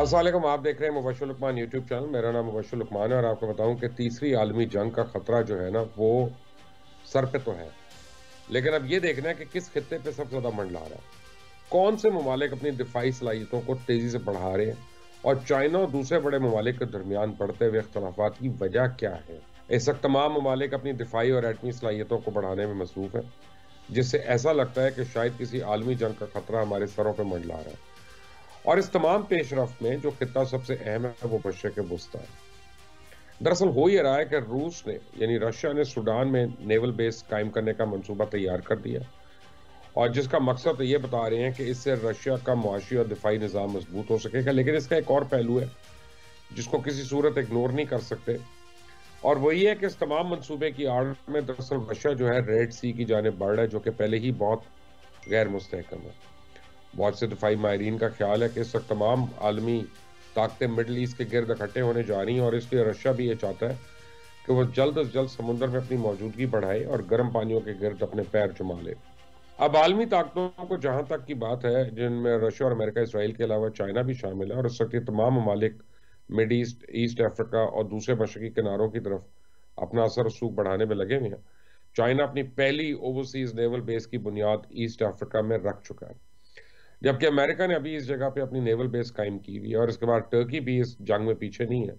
असलम आप देख रहे हैं मुबशुलकमान यूट्यूब चैनल मेरा नाम मुबशुलकमान है और आपको बताऊँ कि तीसरी आलमी जंग का ख़तरा जो है ना, वो सर पे तो है। लेकिन अब ये देखना है कि किस खत्े पे सबसे ज़्यादा मंडला रहा है। कौन से ममालिक अपनी दिफाई सलाहियतों को तेज़ी से बढ़ा रहे हैं और चाइना और दूसरे बड़े ममालिक के दरमियान बढ़ते हुए अख्तलाफा की वजह क्या है? इस वक्त तमाम ममालिक अपनी दिफाई और एटमी सलाहियतों को बढ़ाने में मसरूफ़ है, जिससे ऐसा लगता है कि शायद किसी आलमी जंग का खतरा हमारे सरों पर मंडला रहा है। और इस तमाम पेशरफ में जो खत्ता सबसे अहम है, वो बशर के बुस्ता है। दरअसल हो ये रहा है कि रूस ने, यानी रशिया ने सूडान में नेवल बेस कायम करने का मंसूबा तैयार कर दिया। और जिसका मकसद तो ये बता रहे हैं कि इससे रशिया का मुआशी और दिफाई निज़ाम मज़बूत हो सकेगा। लेकिन इसका एक और पहलू है, जिसको किसी सूरत इग्नोर नहीं कर सकते। और वही है कि इस तमाम मनसूबे की आड़ में दरअसल रशिया जो है रेड सी की जानब बढ़ रहा है, जो कि पहले ही बहुत गैर मुस्तकम है। बहुत से दफाई माहरीन का ख्याल है कि इस वक्त तमाम आलमी ताकतें मिडल ईस्ट के गिरद इकट्ठे होने जा रही हैं और इसलिए रशिया भी ये चाहता है कि वह जल्द अज जल्द समुद्र में अपनी मौजूदगी बढ़ाए और गर्म पानियों के गिरद अपने पैर जुमा ले। अब आलमी ताकतों को जहाँ तक की बात है, जिनमें रशिया और अमेरिका इसराइल के अलावा चाइना भी शामिल है और इस वक्त ये तमाम ममालिक मिड ईस्ट ईस्ट अफ्रीका और दूसरे मशरकी किनारों की तरफ़ अपना असर रसूख बढ़ाने में लगे हुए हैं। चाइना अपनी पहली ओवरसीज नेवल बेस की बुनियाद ईस्ट अफ्रीका में रख चुका है। जबकि अमेरिका ने अभी इस जगह पे अपनी नेवल बेस कायम की हुई है और इसके बाद टर्की भी इस जंग में पीछे नहीं है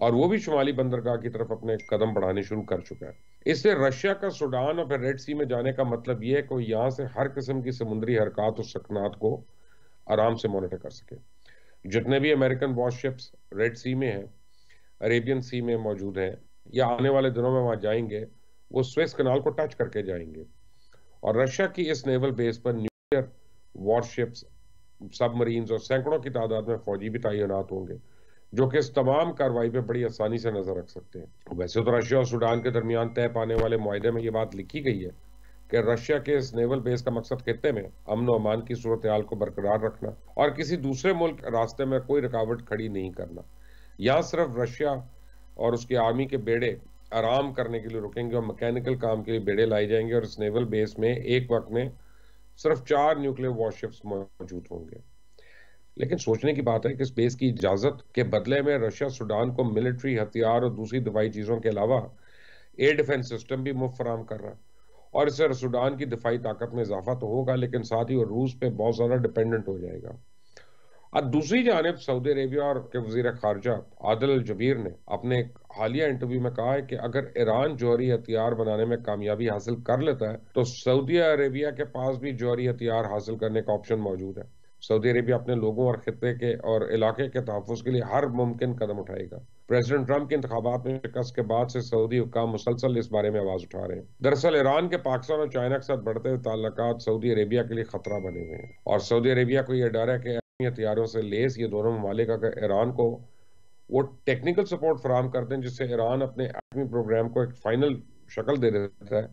और वो भी शुमाली बंदरगाह की तरफ़ अपने कदम बढ़ाने शुरू कर चुका है। इससे रशिया का सूडान और फिर रेड सी में जाने का मतलब ये है कि यहाँ से हर किस्म की समुद्री हरकत और सकनात को आराम से मॉनिटर कर सके। जितने भी अमेरिकन वॉरशिप्स रेड सी में हैं, अरेबियन सी में मौजूद हैं, या आने वाले दिनों में वहाँ जाएँगे, वो स्वेस कनाल को टच करके जाएँगे। और रशिया की इस नेवल बेस पर न्यूक्लियर वॉरशिप्स सबमरीन्स और सैकड़ों की तादाद में फौजी भी तैनात होंगे, जो कि इस तमाम कार्रवाई पे बड़ी आसानी से नज़र रख सकते हैं। वैसे तो रशिया और सूडान के दरमियान तय पाने वाले माहे में ये बात लिखी गई है कि रशिया के इस नेवल बेस का मकसद खत्े में अमन अमान की सूरत हाल को बरकरार रखना और किसी दूसरे मुल्क रास्ते में कोई रुकावट खड़ी नहीं करना। यहाँ सिर्फ़ रशिया और उसकी आर्मी के बेड़े आराम करने के लिए रुकेंगे और मैकेनिकल काम के लिए बेड़े लाए जाएँगे और इस नेवल बेस में एक वक्त में सिर्फ़ चार न्यूक्लियर वॉरशिप्स मौजूद होंगे। लेकिन सोचने की बात है कि स्पेस की इजाज़त के बदले में रशिया, सूडान को मिलिट्री हथियार और दूसरी दवाई चीज़ों के अलावा एयर डिफेंस सिस्टम भी मुफ़्त फराम कर रहा है। और इससे सूडान की दिफाई ताकत में इजाफा तो होगा, लेकिन साथ ही वो रूस पे बहुत ज़्यादा डिपेंडेंट हो जाएगा। अब दूसरी जानब सऊदी अरेबिया और के वज़ीर खारजा, आदिल जबीर ने अपने एक हालिया इंटरव्यू में कहा है कि अगर ईरान जौहरी हथियार बनाने में कामयाबी हासिल कर लेता है तो सऊदी अरेबिया के पास भी जौहरी हथियार हासिल करने का ऑप्शन मौजूद है। सऊदी अरेबिया अपने लोगों और खत्े के और इलाके के तहफ़ के लिए हर मुमकिन कदम उठाएगा। प्रेसिडेंट ट्रंप के इंतबात में शिकस्त के बाद से सऊदी हुकाम मुसलसल इस बारे में आवाज़ उठा रहे हैं। दरअसल ईरान के पाकिस्तान और चाइना के साथ बढ़ते हुए ताल्लुक सऊदी अरेबिया के लिए खतरा बने हुए हैं। और सऊदी अरेबिया को यह डर है कि हथियारों से लेस ये दोनों ममालिक अगर ईरान को वो टेक्निकल सपोर्ट फराम करते हैं, जिससे ईरान अपने एटमी प्रोग्राम को एक फाइनल शक्ल दे देता है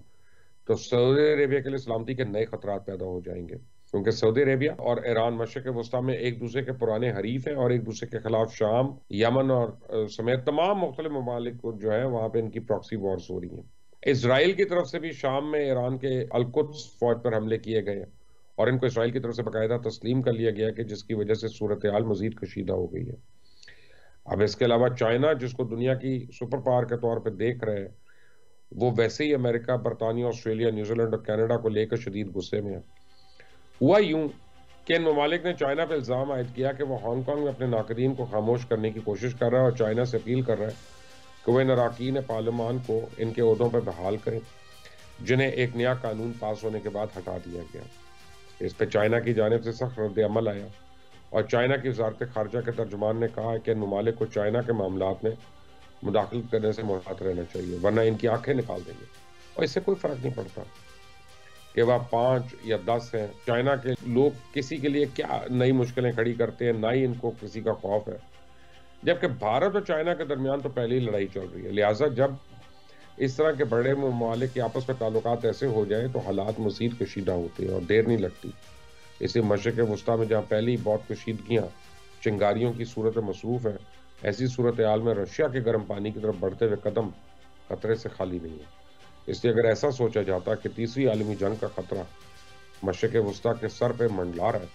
तो सऊदी अरेबिया के लिए सलामती के नए खतरा पैदा हो जाएँगे। क्योंकि सऊदी अरेबिया और ईरान मशरक वस्ती में एक दूसरे के पुराने हरीफ हैं और एक दूसरे के खिलाफ शाम, यमन और समेत तमाम मुख्तलि ममालिक जो है, वहाँ पर इनकी प्रॉक्सी वॉर्स हो रही हैं। इसराइल की तरफ़ से भी शाम में ईरान के अलकुत्स फौज पर हमले किए गए। हैं और इनको इसराइल की तरफ़ से बाकायदा तस्लीम कर लिया गया कि जिसकी वजह से सूरत हाल मजीद कशीदा हो गई है। अब इसके अलावा चाइना, जिसको दुनिया की सुपर पावर के तौर पर देख रहे हैं, वो वैसे ही अमेरिका, बरतानिया, ऑस्ट्रेलिया, न्यूजीलैंड और कनाडा को लेकर शदीद गुस्से में है। हुआ यूँ कि इन ममालिक ने चाइना पर इल्ज़ाम आयद किया कि वह हांगकॉन्ग में अपने नाकदीन को खामोश करने की कोशिश कर रहा है और चाइना से अपील कर रहा है कि वह इन अरकान पार्लियामान को इनके अहदों पर बहाल करें, जिन्हें एक नया कानून पास होने के बाद हटा दिया गया। इस पर चाइना की जानब से सख्त रद्द अमल आया। और चाइना की वजारत खारजा के तर्जुमान ने कहा कि ममालिक को चाइना के मामला में मुदाखलत करने से मुहत रहना चाहिए, वरना इनकी आँखें निकाल देंगे। और इससे कोई फ़र्क नहीं पड़ता कि वह पाँच या दस हैं। चाइना के लोग किसी के लिए क्या नई मुश्किलें खड़ी करते हैं, ना ही इनको किसी का खौफ है। जबकि भारत और चाइना के दरमियान तो पहले ही लड़ाई चल रही है। लिहाजा जब इस तरह के बड़े ममालिक आपस में ताल्लुक ऐसे हो जाए तो हालात मजीद कशीदा होते हैं और देर नहीं लगती। इसे मशरक वस्ती में जहाँ पहली बहुत कशीदगियाँ चिंगारियों की सूरत मसरूफ़ है, ऐसी सूरत हाल में रशिया के गर्म पानी की तरफ़ बढ़ते हुए कदम खतरे से खाली नहीं है। इसलिए अगर ऐसा सोचा जाता कि तीसरी आलमी जंग का खतरा मशरक वस्ती के सर पर मंडला रहा है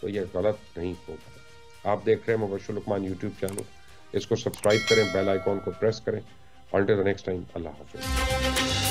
तो यह गलत नहीं होगा। आप देख रहे हैं मुबशर लुकमान यूट्यूब चैनल। इसको सब्सक्राइब करें, बेल आइकॉन को प्रेस करें। Until the next time, Allah Hafiz.